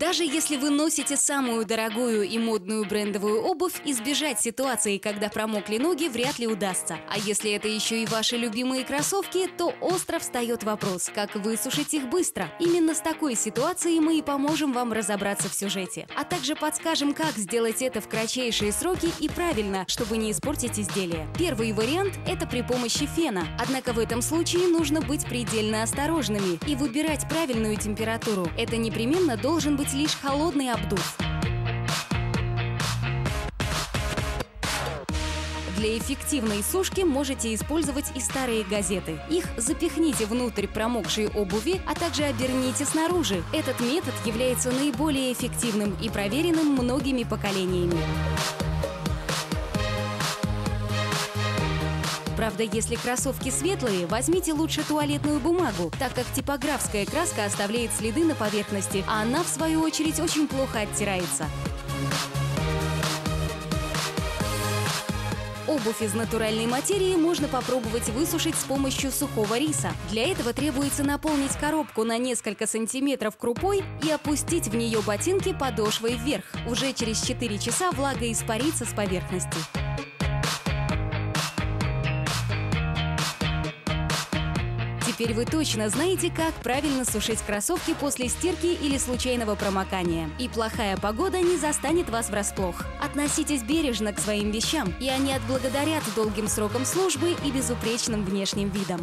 Даже если вы носите самую дорогую и модную брендовую обувь, избежать ситуации, когда промокли ноги, вряд ли удастся. А если это еще и ваши любимые кроссовки, то остро встает вопрос, как высушить их быстро. Именно с такой ситуацией мы и поможем вам разобраться в сюжете. А также подскажем, как сделать это в кратчайшие сроки и правильно, чтобы не испортить изделие. Первый вариант – это при помощи фена. Однако в этом случае нужно быть предельно осторожными и выбирать правильную температуру. Это непременно должен быть лишь холодный обдув. Для эффективной сушки можете использовать и старые газеты. Их запихните внутрь промокшей обуви, а также оберните снаружи. Этот метод является наиболее эффективным и проверенным многими поколениями. Правда, если кроссовки светлые, возьмите лучше туалетную бумагу, так как типографская краска оставляет следы на поверхности, а она, в свою очередь, очень плохо оттирается. Обувь из натуральной материи можно попробовать высушить с помощью сухого риса. Для этого требуется наполнить коробку на несколько сантиметров крупой и опустить в нее ботинки подошвой вверх. Уже через 4 часа влага испарится с поверхности. Теперь вы точно знаете, как правильно сушить кроссовки после стирки или случайного промокания. И плохая погода не застанет вас врасплох. Относитесь бережно к своим вещам, и они отблагодарят долгим сроком службы и безупречным внешним видом.